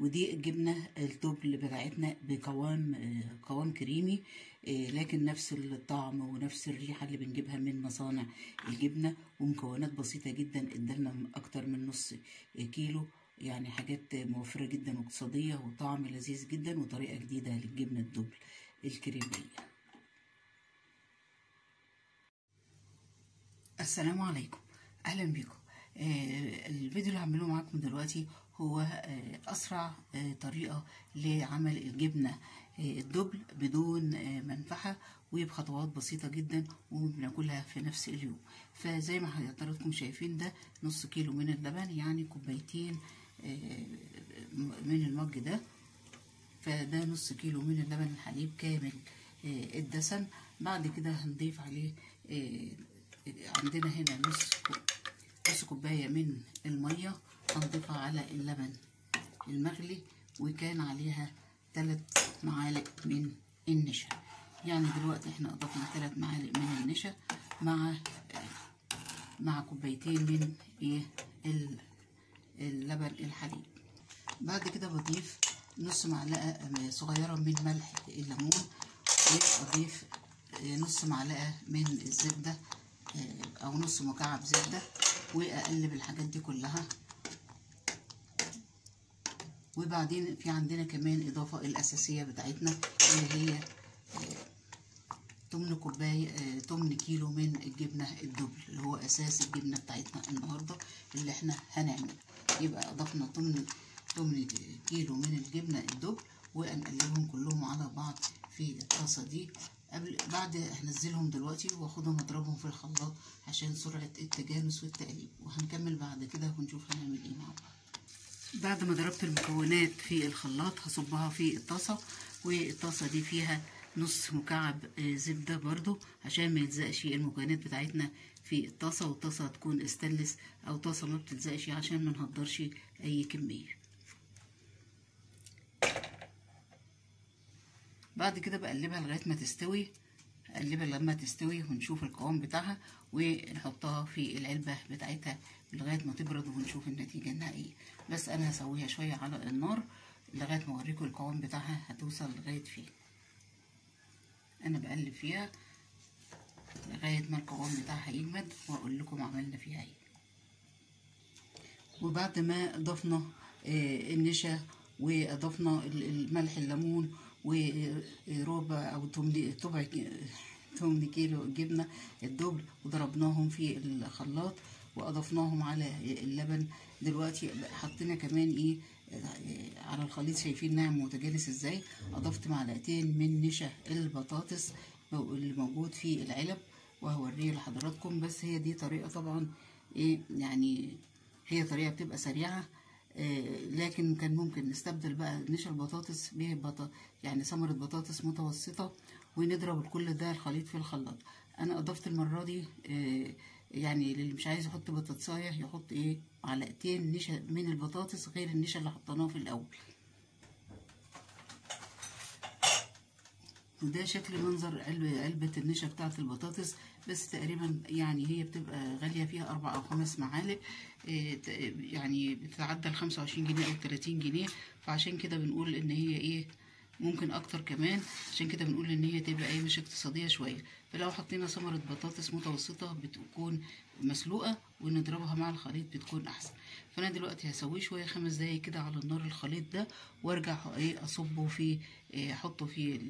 ودي الجبنة الدبل بتاعتنا بقوام آه، قوام كريمي آه، لكن نفس الطعم ونفس الريحة اللي بنجيبها من مصانع الجبنة ومكونات بسيطة جدا ادالنا أكتر من نص كيلو يعني حاجات موفرة جدا واقتصادية وطعم لذيذ جدا وطريقة جديدة للجبنة الدبل الكريمية. السلام عليكم. أهلا بكم آه الفيديو اللي هعمله معاكم دلوقتي هو اسرع آه طريقة لعمل الجبنة آه الدبل بدون آه منفعة وبخطوات بسيطة جدا وبناكلها في نفس اليوم. فزي ما حضراتكم شايفين ده نص كيلو من اللبن يعني كوبايتين من المج ده. فده نص كيلو من اللبن الحليب كامل الدسم. بعد كده هنضيف عليه عندنا هنا نص نص كوباية من المية. هنضيفها على اللبن المغلي وكان عليها تلات معالق من النشا. يعني دلوقتي إحنا أضفنا تلات معالق من النشا مع مع كوبايتين من إيه؟ اللبن الحليب. بعد كده بضيف نص معلقة صغيرة من ملح الليمون وأضيف نص معلقة من الزبدة أو نص مكعب زبدة وأقلب الحاجات دي كلها وبعدين في عندنا كمان إضافة الأساسية بتاعتنا اللي هي تمن كوباية تمن كيلو من الجبنة الدبل اللي هو أساس الجبنة بتاعتنا النهارده اللي إحنا هنعمل يبقى أضفنا تمن تمن كيلو من الجبنة الدبل وهنقلبهم كلهم على بعض في الطاسة دي. قبل بعد هنزلهم دلوقتي وأخدهم أضربهم في الخلاط عشان سرعة التجانس والتقليب. وهنكمل بعد كده ونشوف هنعمل إيه مع بعض. بعد ما ضربت المكونات في الخلاط هصبها في الطاسة والطاسة دي فيها نص مكعب زبدة برضو عشان ما يلزقش المكونات بتاعتنا في الطاسة والطاسة تكون استانلس أو طاسة ما بتلزقش عشان ما نهدرش أي كمية. بعد كده بقلبها لغاية ما تستوي. اقلبها لما تستوي ونشوف القوام بتاعها ونحطها في العلبة بتاعتها لغاية ما تبرد ونشوف النتيجة النهائية. بس أنا هسويها شوية على النار لغاية ما أوريكم القوام بتاعها هتوصل لغاية فين. أنا بقلب فيها لغاية ما القوام بتاعها يجمد وأقول لكم عملنا فيها إيه. وبعد ما ضفنا النشا وأضفنا الملح الليمون وربع أو طبع تمن كيلو جبنة الدبل وضربناهم في الخلاط وأضفناهم على اللبن. دلوقتي حطينا كمان إيه على الخليط شايفين ناعم متجانس إزاي؟ أضفت معلقتين من نشا البطاطس اللي موجود في العلب وهوريه لحضراتكم. بس هي دي طريقة طبعا إيه يعني هي طريقة بتبقى سريعة لكن كان ممكن نستبدل بقى نشا البطاطس ببط... يعني ثمرة بطاطس متوسطة ونضرب كل ده الخليط في الخلاط. أنا أضفت المرة دي يعني اللي مش عايز يحط بطاطساية يحط إيه معلقتين نشا من البطاطس غير النشا اللي حطيناه في الأول. وده شكل منظر علبة النشا بتاعة البطاطس بس تقريبا يعني هي بتبقى غالية فيها أربع أو خمس معالق يعني بتتعدى الخمسة وعشرين جنيه أو تلاتين جنيه. فعشان كده بنقول إن هي إيه ممكن أكتر كمان. عشان كده بنقول إن هي تبقى إيه مش اقتصادية شوية. فلو حطينا ثمرة بطاطس متوسطة بتكون مسلوقة ونضربها مع الخليط بتكون أحسن. فأنا دلوقتي هسويه شوية خمس دقايق كده على النار الخليط ده وأرجع إيه أصبه في أحطه في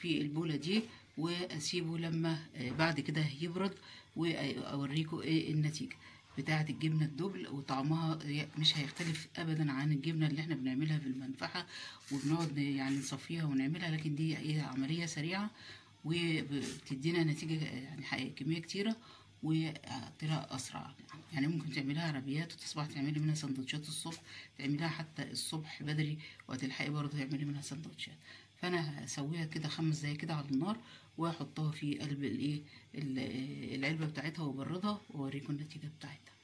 في البولة دي وأسيبه لما بعد كده يبرد وأوريكم إيه النتيجة. بتاعة الجبنة الدبل وطعمها مش هيختلف ابدا عن الجبنة اللي إحنا بنعملها في المنفعه وبنقعد يعني نصفيها ونعملها لكن دي إيه عملية سريعة وبتدينا نتيجة يعني كمية كتيرة وطريقه أسرع. يعني ممكن تعمليها عربيات وتصبح تعملي منها سندوتشات الصبح تعمليها حتى الصبح بدري وهتلحقي برضه تعملي منها سندوتشات. فأنا هسويها كده خمس دقايق كده على النار وأحطها في قلب الإيه العلبة بتاعتها وأبردها وأوريكم النتيجة بتاعتها.